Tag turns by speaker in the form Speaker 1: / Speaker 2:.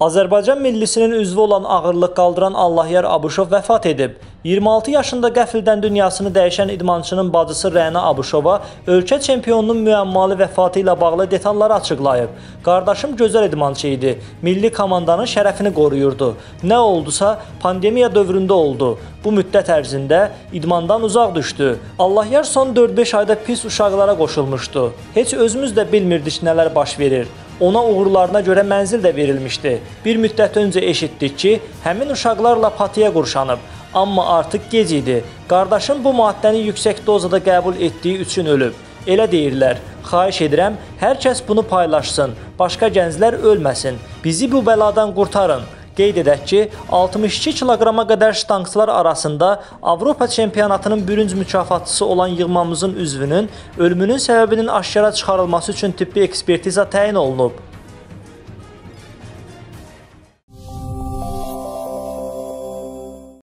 Speaker 1: Azərbaycan millisinin üzvü olan ağırlıq qaldıran Allahyar Abuşov vəfat edib. 26 yaşında qəfildən dünyasını dəyişən idmançının bacısı Rəna Abuşova ölkə çempionunun müəmmalı vəfatı ilə bağlı detalları açıqlayıb. Qardaşım gözəl idmançı idi. Milli komandanın şərəfini qoruyurdu. Nə oldusa pandemiya dövründə oldu. Bu müddət ərzində idmandan uzaq düşdü. Allahyar son 4-5 ayda pis uşaqlara qoşulmuşdu. Heç özümüz də bilmirdik nələr baş verir. Ona uğurlarına görə mənzil də verilmişdi. Bir müddət öncə eşitdik ki, həmin uşaqlarla patiyə qurşanıb. Amma artıq gec idi. Qardaşım bu maddəni yüksək dozada qəbul etdiyi üçün ölüb. Elə deyirlər. Xahiş edirəm, hər kəs bunu paylaşsın. Başqa gənclər ölməsin. Bizi bu bəladan qurtarın. Qeyd edək ki, 62 kiloqrama qədər ştankçılar arasında Avropa çempionatının bürünc mükafatçısı olan yığmamızın üzvünün ölümünün səbəbinin aşkara çıxarılması üçün tibbi ekspertiza təyin olunub.